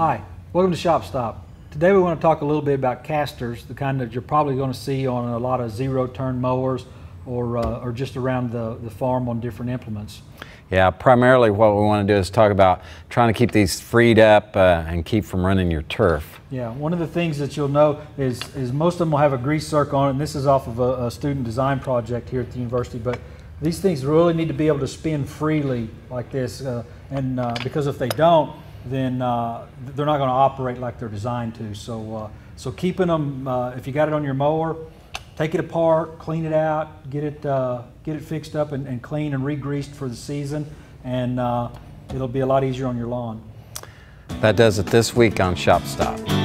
Hi, welcome to Shop Stop. Today we want to talk a little bit about casters, the kind that you're probably going to see on a lot of zero turn mowers or, uh, or just around the, the farm on different implements. Yeah, primarily what we want to do is talk about trying to keep these freed up uh, and keep from running your turf. Yeah, one of the things that you'll know is, is most of them will have a grease circle on it, and this is off of a, a student design project here at the university, but these things really need to be able to spin freely like this, uh, and uh, because if they don't, then uh, they're not going to operate like they're designed to. So, uh, so keeping them, uh, if you got it on your mower, take it apart, clean it out, get it, uh, get it fixed up and, and clean and re-greased for the season, and it'll be a lot easier on your lawn. That does it this week on Shop Stop.